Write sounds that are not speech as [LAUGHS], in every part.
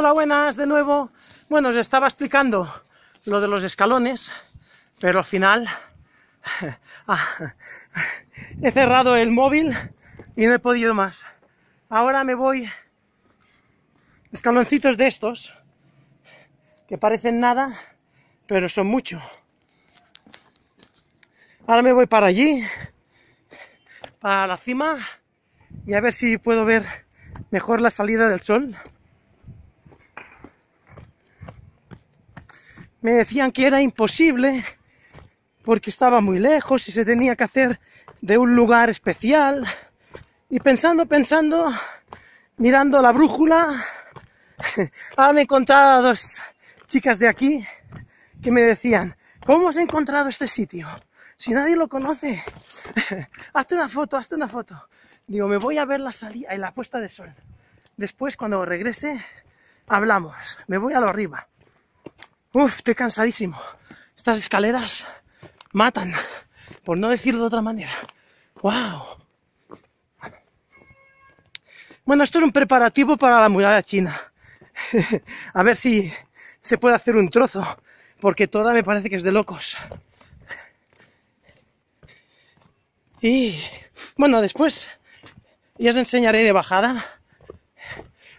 Hola, buenas, de nuevo. Bueno, os estaba explicando lo de los escalones, pero al final [LAUGHS] ah, he cerrado el móvil y no he podido más. Ahora me voy escaloncitos de estos, que parecen nada, pero son mucho. Ahora me voy para allí, para la cima, y a ver si puedo ver mejor la salida del sol. Me decían que era imposible porque estaba muy lejos y se tenía que hacer de un lugar especial. Y pensando, pensando, mirando la brújula, [LAUGHS] ahora me he encontrado a dos chicas de aquí que me decían, ¿cómo has encontrado este sitio? Si nadie lo conoce, [LAUGHS] hazte una foto, hazte una foto. Digo, me voy a ver la salida y la puesta de sol. Después, cuando regrese, hablamos. Me voy a lo arriba. Uf, estoy cansadísimo. Estas escaleras matan, por no decirlo de otra manera. ¡Wow! Bueno, esto es un preparativo para la muralla china. [LAUGHS] a ver si se puede hacer un trozo, porque toda me parece que es de locos. Y bueno, después ya os enseñaré de bajada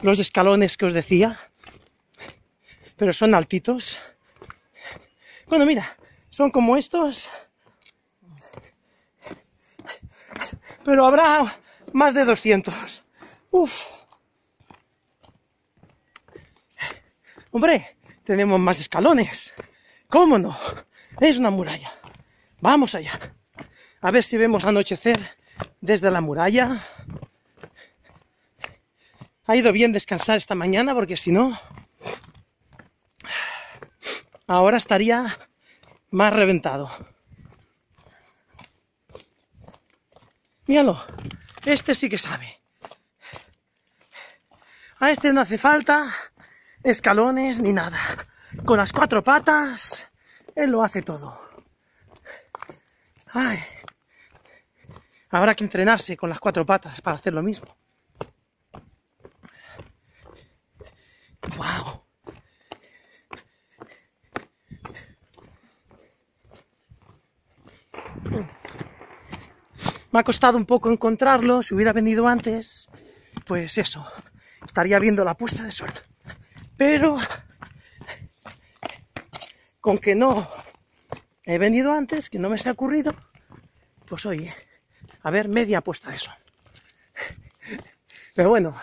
los escalones que os decía, pero son altitos. Bueno, mira, son como estos, pero habrá más de 200. Uf. Hombre, tenemos más escalones. ¿Cómo no? Es una muralla. Vamos allá. A ver si vemos anochecer desde la muralla. Ha ido bien descansar esta mañana porque si no, ahora estaría más reventado. Míralo, este sí que sabe. A este no hace falta escalones ni nada. Con las cuatro patas, él lo hace todo. Ay. Habrá que entrenarse con las cuatro patas para hacer lo mismo. ¡Wow! Me ha costado un poco encontrarlo, si hubiera venido antes, pues eso, estaría viendo la puesta de sol. Pero, con que no he venido antes, que no me se ha ocurrido, pues oye, a ver, media puesta de sol. Pero bueno,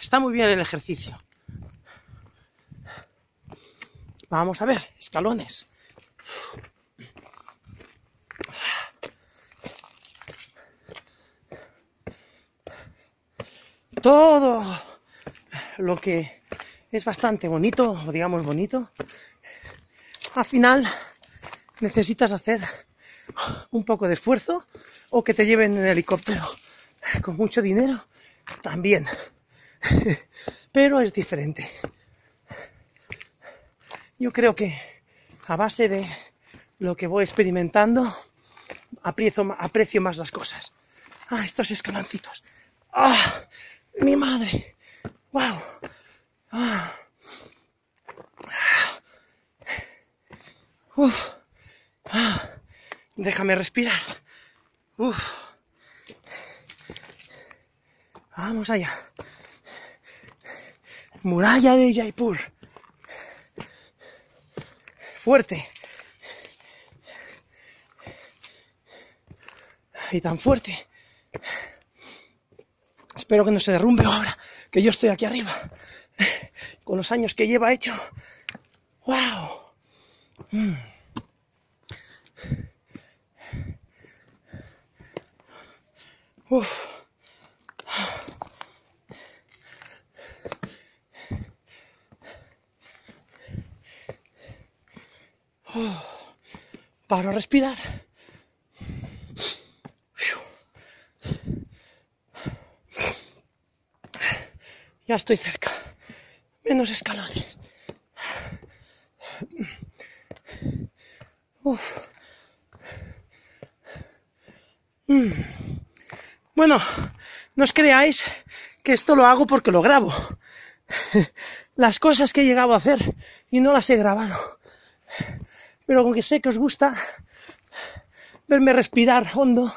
está muy bien el ejercicio. Vamos a ver, escalones. Todo lo que es bastante bonito, o digamos bonito, al final necesitas hacer un poco de esfuerzo o que te lleven en helicóptero con mucho dinero también. Pero es diferente. Yo creo que a base de lo que voy experimentando, aprecio, más las cosas. Ah, estos escaloncitos. Ah, mi madre. Wow. Ah. Uf. Ah. Déjame respirar. Uf. Vamos allá. Muralla de Jaipur. Fuerte. Y tan fuerte. Espero que no se derrumbe ahora, que yo estoy aquí arriba. Con los años que lleva hecho. ¡Wow! Mm. Uf. Oh. Paro a respirar. Estoy cerca. Menos escalones. Uf. Mm. Bueno, no os creáis que esto lo hago porque lo grabo. las cosas que he llegado a hacer y no las he grabado. Pero aunque sé que os gusta verme respirar hondo.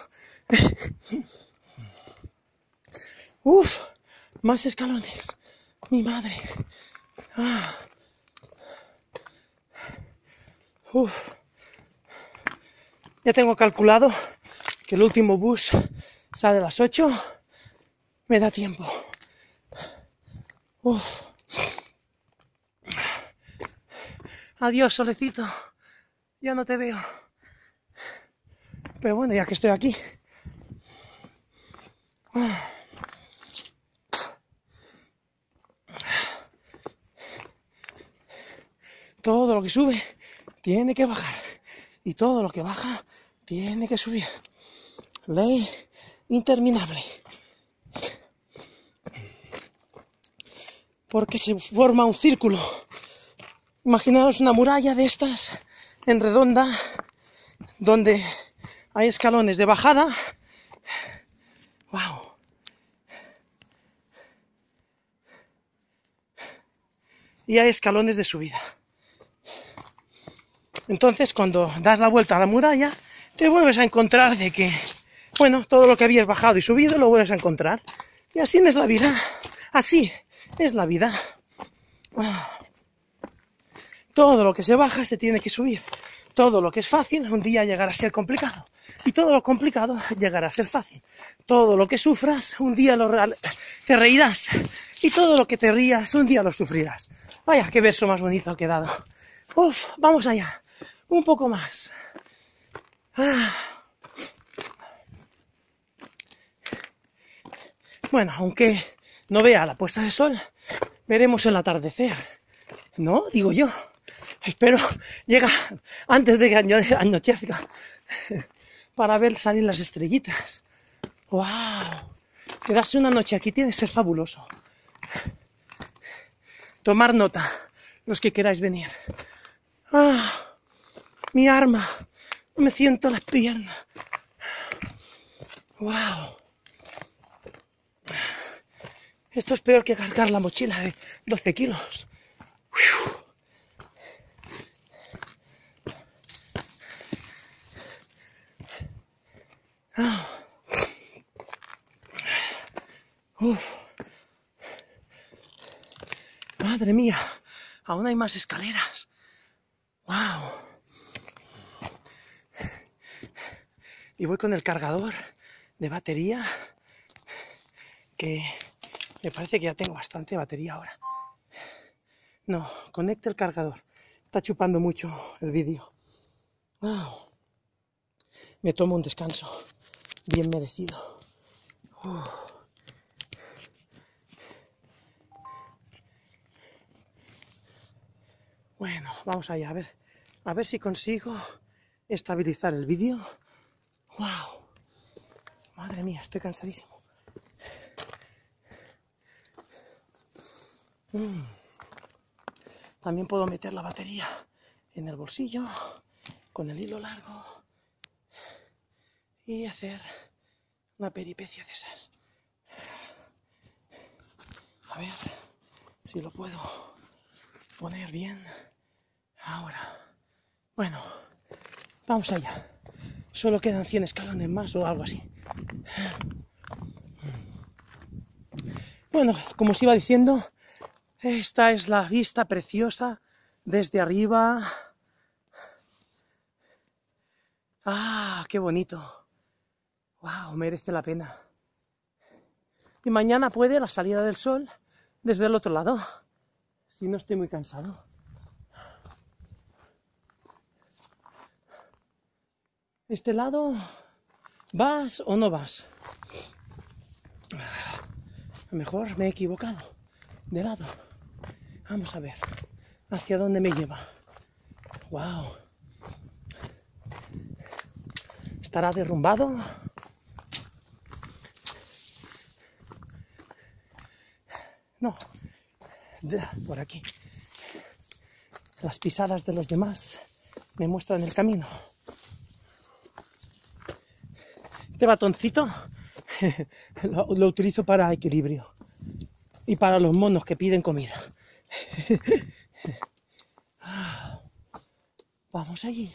Uf, más escalones. Mi madre. Ah. Uf. Ya tengo calculado que el último bus sale a las 8. Me da tiempo. Uf. Adiós, solecito. Ya no te veo. Pero bueno, ya que estoy aquí. Todo lo que sube tiene que bajar. Y todo lo que baja tiene que subir. Ley interminable. Porque se forma un círculo. Imaginaros una muralla de estas en redonda donde hay escalones de bajada. ¡Wow! Y hay escalones de subida. Entonces, cuando das la vuelta a la muralla, te vuelves a encontrar de que, bueno, todo lo que habías bajado y subido lo vuelves a encontrar. Y así es la vida. Así es la vida. Ah. Todo lo que se baja se tiene que subir. Todo lo que es fácil un día llegará a ser complicado. Y todo lo complicado llegará a ser fácil. Todo lo que sufras un día lo te reirás. Y todo lo que te rías un día lo sufrirás. Vaya, qué verso más bonito ha quedado. Uf, vamos allá. Un poco más. Ah. Bueno, aunque no vea la puesta de sol, veremos el atardecer. ¿No? Digo yo. Espero llega antes de que anochezca para ver salir las estrellitas. ¡Wow! Quedarse una noche aquí tiene que ser fabuloso. Tomar nota, los que queráis venir. ¡Ah! Mi arma. Me siento las piernas. ¡Wow! Esto es peor que cargar la mochila de 12 kilos. Madre mía, aún hay más escaleras. ¡Wow! Y voy con el cargador de batería, que me parece que ya tengo bastante batería ahora. No, conecte el cargador. Está chupando mucho el vídeo. Wow. Me tomo un descanso bien merecido. Bueno, vamos allá, a ver, a ver si consigo estabilizar el vídeo. ¡Wow! Madre mía, estoy cansadísimo. Mm. También puedo meter la batería en el bolsillo con el hilo largo y hacer una peripecia de esas. A ver si lo puedo poner bien ahora. Bueno, vamos allá. Solo quedan 100 escalones más o algo así. Bueno, como os iba diciendo, esta es la vista preciosa desde arriba. ¡Ah, qué bonito! ¡Wow! Merece la pena. Y mañana puede la salida del sol desde el otro lado, si no estoy muy cansado. Este lado, ¿vas o no vas? A lo mejor me he equivocado de lado. Vamos a ver hacia dónde me lleva. ¡Wow! ¿Estará derrumbado? No, por aquí. Las pisadas de los demás me muestran el camino. Este batoncito [LAUGHS] lo, utilizo para equilibrio y para los monos que piden comida. [LAUGHS] Ah, Vamos allí.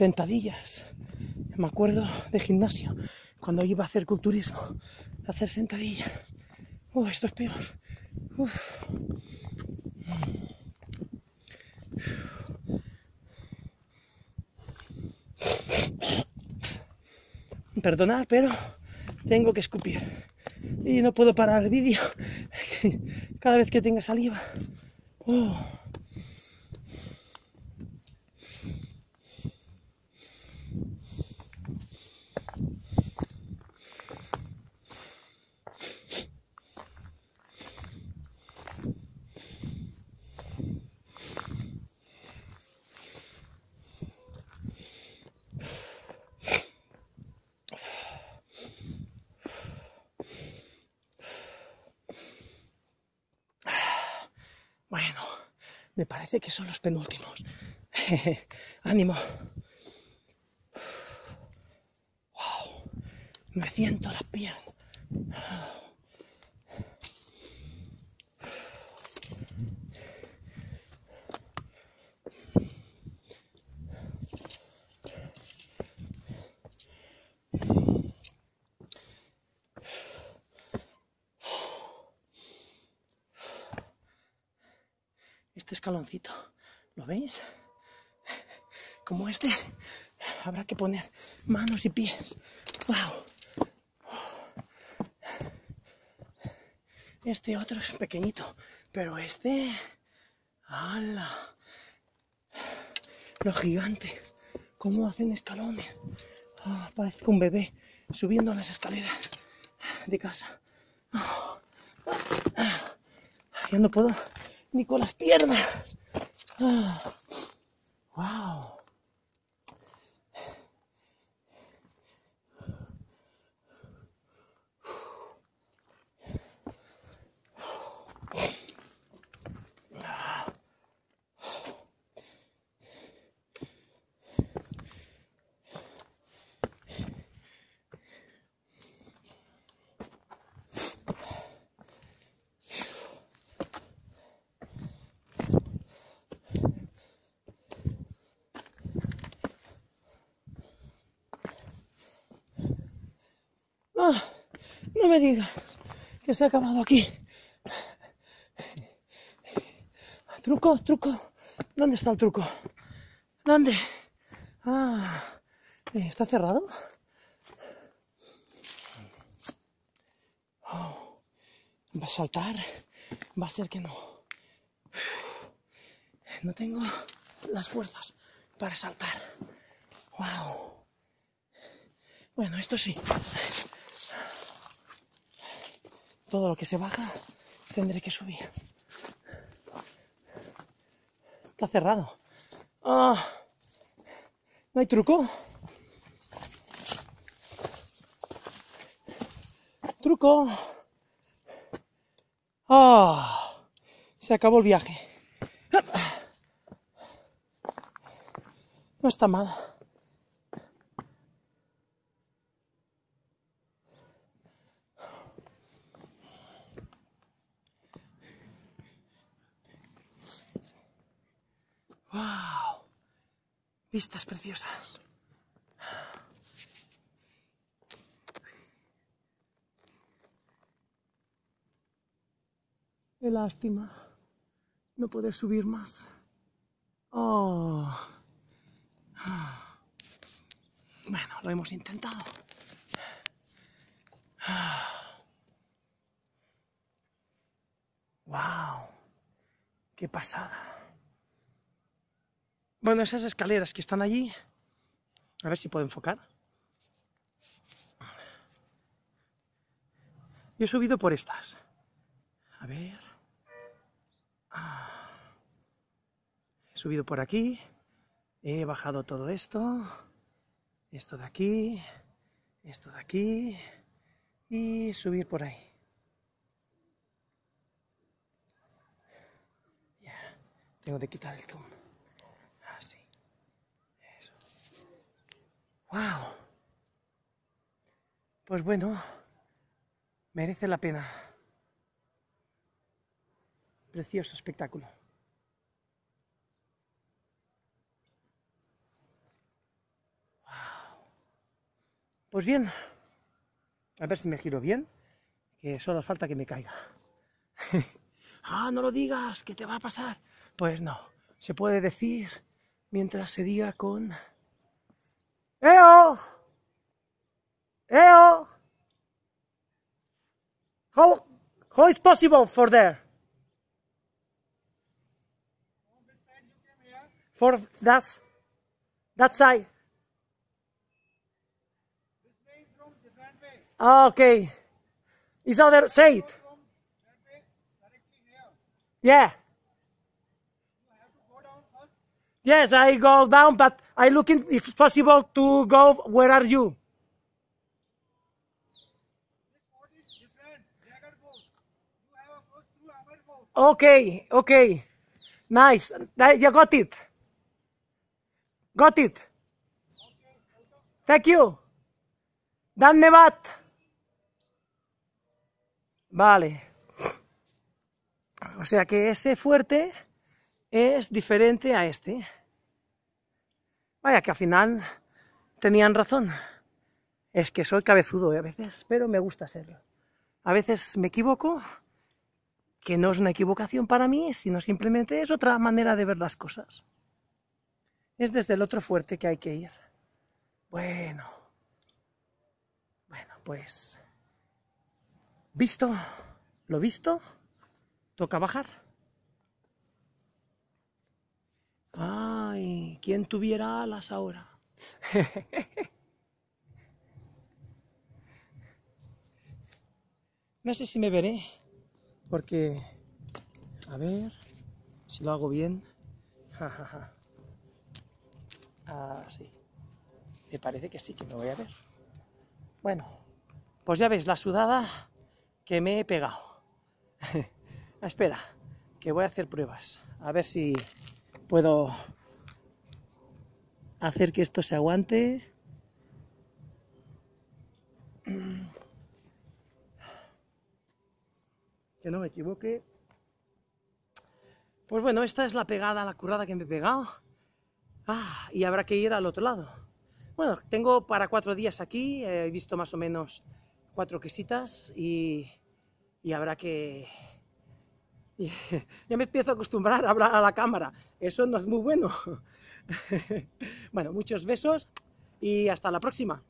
Sentadillas. Me acuerdo de gimnasio, cuando iba a hacer culturismo, hacer sentadillas. Oh, esto es peor. Perdonad, pero tengo que escupir. Y no puedo parar el vídeo [LAUGHS] cada vez que tenga saliva. Oh. Bueno, me parece que son los penúltimos. [LAUGHS] Ánimo. Me siento la piel. Escaloncito, ¿lo veis? Como este, habrá que poner manos y pies. ¡Wow! Este otro es pequeñito, pero este... ¡Hala! Los gigantes, ¿cómo hacen escalones? Ah, parezco un bebé subiendo las escaleras de casa. Ah, ya no puedo ni con las piernas. Ah, wow. Ah, no me digas que se ha acabado aquí. Truco, truco. ¿Dónde está el truco? ¿Dónde? Ah, ¿está cerrado? Oh, ¿Va a saltar? Va a ser que no. No tengo las fuerzas para saltar. Wow. Bueno, esto sí. Todo lo que se baja tendré que subir. Está cerrado. Ah, ¿No hay truco? Truco. Ah, se acabó el viaje. No está mal. ¡Wow! Qué lástima no poder subir más. Oh. Bueno, lo hemos intentado. ¡Wow! ¡Qué pasada! Bueno, esas escaleras que están allí, a ver si puedo enfocar. Yo he subido por estas. A ver. Ah. He subido por aquí. He bajado todo esto. esto de aquí, esto de aquí y subir por ahí. Ya, tengo de quitar el zoom. Así. Eso. ¡Wow! Pues bueno, merece la pena. Precioso espectáculo. Pues bien, a ver si me giro bien, que solo falta que me caiga. [LAUGHS] ah, no lo digas, que te va a pasar. Pues no, se puede decir mientras se diga con... 에요. 에요. How, how is possible for there? For that's that side. Ah, okay. Is other side? Yeah. Yes, I go down, but I looking if possible to go. Where are you? Okay, okay. Nice. You got it. Got it. Thank you. Dan Nevat. Vale. O sea que ese fuerte es diferente a este. Vaya que al final tenían razón. Es que soy cabezudo a veces, pero me gusta serlo. A veces me equivoco, que no es una equivocación para mí, sino simplemente es otra manera de ver las cosas. Es desde el otro fuerte que hay que ir. Bueno. Bueno, pues... Visto lo visto, toca bajar. Ay, ¿quién tuviera alas ahora? [LAUGHS] no sé si me veré, porque, a ver, si lo hago bien. [LAUGHS] ah, sí. Me parece que sí, que me voy a ver. Bueno, pues ya veis, la sudada que me he pegado. [LAUGHS] Espera, que voy a hacer pruebas. A ver si puedo hacer que esto se aguante. Que no me equivoque. Pues bueno, esta es la pegada, la currada que me he pegado. Ah, y habrá que ir al otro lado. Bueno, tengo para cuatro días aquí, he visto más o menos cuatro quesitas y y habrá que... [LAUGHS] ya me empiezo a acostumbrar a hablar a la cámara, eso no es muy bueno. [LAUGHS] bueno, muchos besos y hasta la próxima.